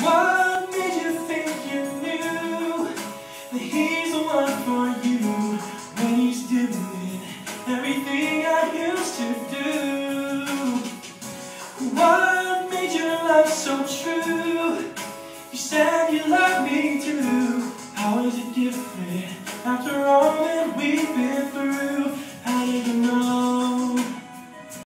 What made you think you knew that he's the one for you? When he's doing everything I used to do. What made your love so true? You said you loved me too. How is it different after all